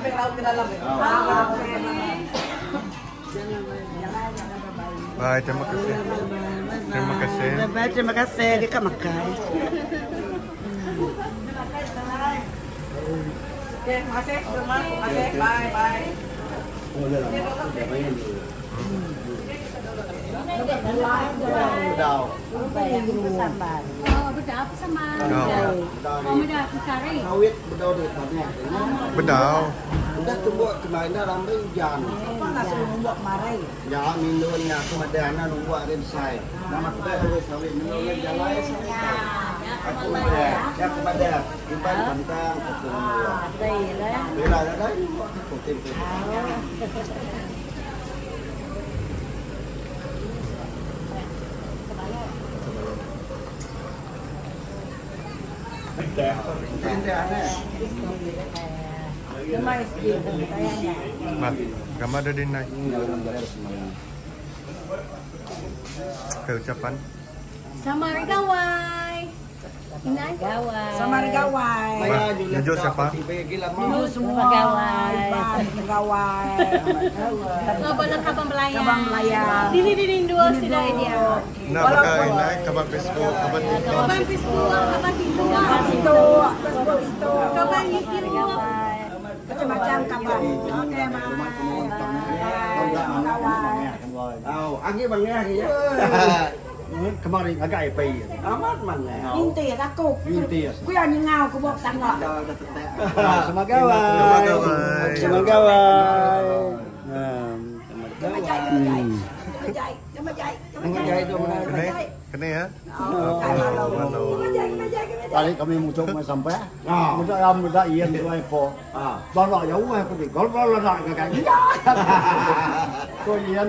Ah. vai, tao kilala mo. Bye, terima kasih. Terima kasih. Bye, terima kasih. Di ka makai. Terima. Terima kasih. Bye, bye. Daw. Ang bayan ko sa bayan. Apa sama? Đào. Oh, beda aku cari. Awit bedau di depannya. Bedau. Udah tunggu kemarin ramai hujan. Langsung membuat marai. Ya minumnya kemudian nunggu ada. Nama kita sawit minum jalan. Aku ada, ya kepada iban bantang. Đây đấy. Bila ada. Kutin SD kayaknya. Bah, kamu ada di naik. Ke ucapan. Sama Rigawai. Inay? Gawai. Sama gawai. Bah, Jojo siapa? Dulu semua Gawai. Iban, gawai. Ngabalang kabang Melayan. Kabang Melayan. Dini dini dua sila dia. Nah, baka naik kabar Facebook, kabar TikTok. Kabang Pisbu, kabang. Itu, Facebook itu. Kabang Yikiru. Macam-macam kabar. Oke, Bye. Gawai. Oh, agi bangnya ya. kemarin agak ai pai amat man ya inti aku inti ku yang ngau ku bok sang lah semoga wae semoga wae Kena ya. Tadi kami muncul sampai, muncul ram muncul ian muncul info. Bao lọ dấu mà có thể có bao lọ lại cái cái. Tôi ian,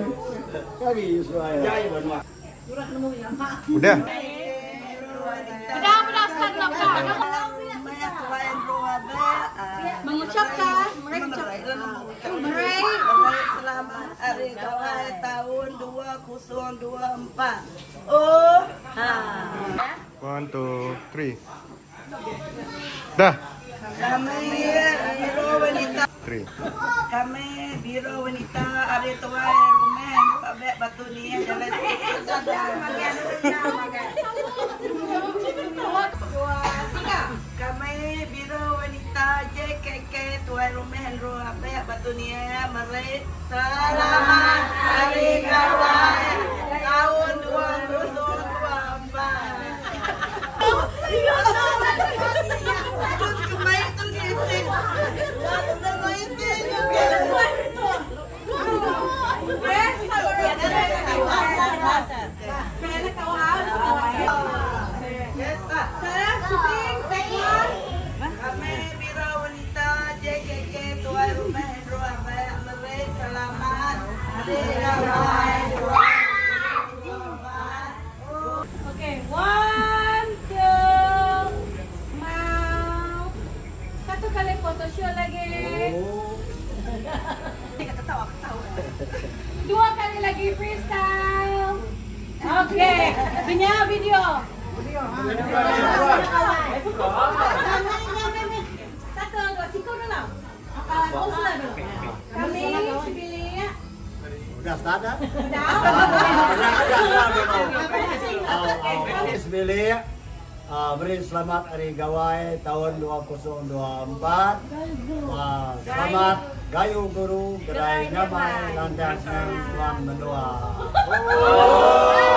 cái gì rồi. Udah. Udah, udah, start na ka. Mengucapkan. Selamat Hari Gawai tahun 2024. Oh, ha. One, two, three. Dah. Kami Biro Wanita Three. Kami Biro Wanita Hari Tuai Rumen Pabek Batu Nia Kami Wanita Mari Selamat Hari Tahun 2024 Kemarin tu ngisi Kami lagi freestyle. Oke, punya video. Satu, dua, siku dulu. Kami. Udah start. Bismillah. Uh, beri selamat Hari Gawai tahun 2024. Wah, selamat Gayu Guru Gerai Nyamai Landas Tuan Mendoa. Oh.